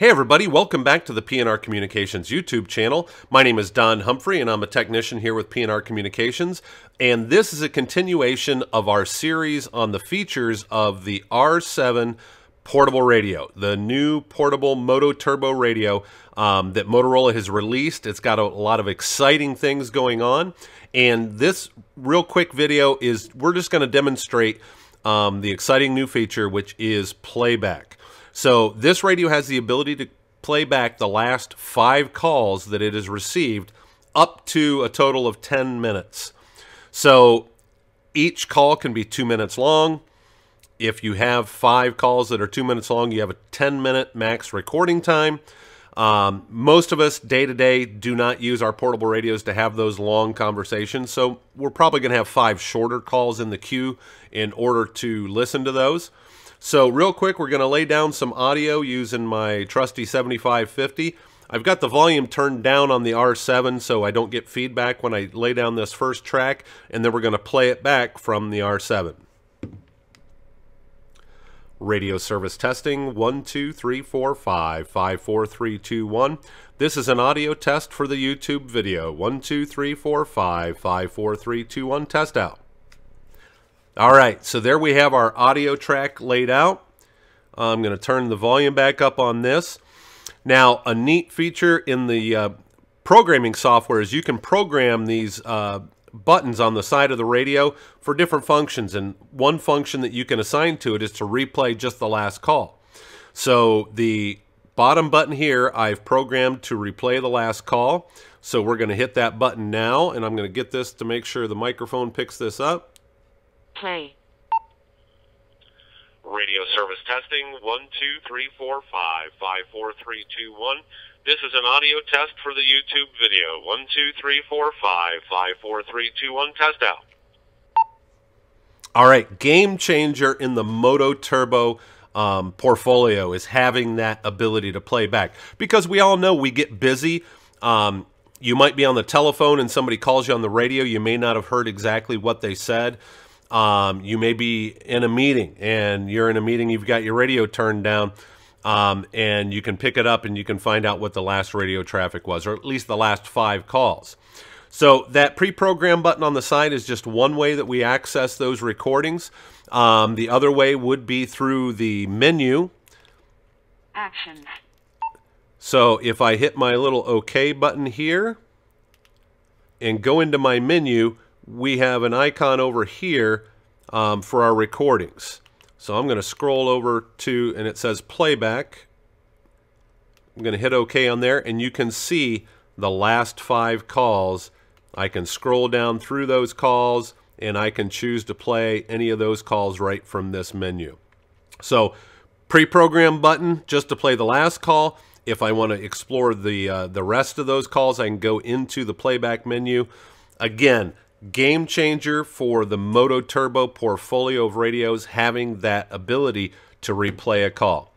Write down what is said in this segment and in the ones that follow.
Hey everybody, welcome back to the P&R Communications YouTube channel. My name is Don Humphrey and I'm a technician here with P&R Communications and this is a continuation of our series on the features of the R7 portable radio, the new portable MOTOTRBO radio um, that Motorola has released. It's got a, lot of exciting things going on and this real quick video is we're just going to demonstrate um, the exciting new feature which is playback. So this radio has the ability to play back the last five calls that it has received up to a total of 10 minutes. So each call can be two minutes long. If you have five calls that are two minutes long, you have a 10 minute max recording time. Um, most of us day to day do not use our portable radios to have those long conversations. So we're probably going to have five shorter calls in the queue in order to listen to those. So real quick, we're going to lay down some audio using my trusty 7550. I've got the volume turned down on the R7 so I don't get feedback when I lay down this first track, and then we're going to play it back from the R7. Radio service testing, one, two, three, four, five, five, four, three, two, one. This is an audio test for the YouTube video. One, two, three, four, five, five, four, three, two, one. Test out. All right, so there we have our audio track laid out. I'm going to turn the volume back up on this. Now, a neat feature in the uh, programming software is you can program these uh, buttons on the side of the radio for different functions. And one function that you can assign to it is to replay just the last call. So the bottom button here, I've programmed to replay the last call. So we're going to hit that button now, and I'm going to get this to make sure the microphone picks this up. Play. Radio service testing. One, two, three, four, five, five, four, three, two, one. This is an audio test for the YouTube video. One, two, three, four, five, five, four, three, two, one. Test out. All right, game changer in the MOTOTRBO um, portfolio is having that ability to play back because we all know we get busy. Um, you might be on the telephone and somebody calls you on the radio. You may not have heard exactly what they said. Um, you may be in a meeting and you're in a meeting, you've got your radio turned down, um, and you can pick it up and you can find out what the last radio traffic was, or at least the last five calls. So that pre-program button on the side is just one way that we access those recordings. Um, the other way would be through the menu. Actions. So if I hit my little OK button here and go into my menu, we have an icon over here um, for our recordings. So I'm going to scroll over to, and it says playback. I'm going to hit OK on there, and you can see the last five calls. I can scroll down through those calls, and I can choose to play any of those calls right from this menu. So pre-program button just to play the last call. If I want to explore the, uh, the rest of those calls, I can go into the playback menu. Again, game changer for the MOTOTRBO portfolio of radios having that ability to replay a call.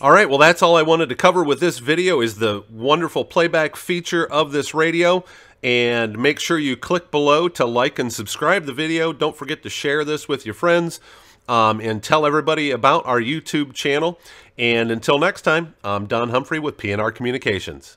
All right, well that's all I wanted to cover with this video is the wonderful playback feature of this radio and make sure you click below to like and subscribe the video. Don't forget to share this with your friends um, and tell everybody about our YouTube channel. And until next time, I'm Don Humphrey with P&R Communications.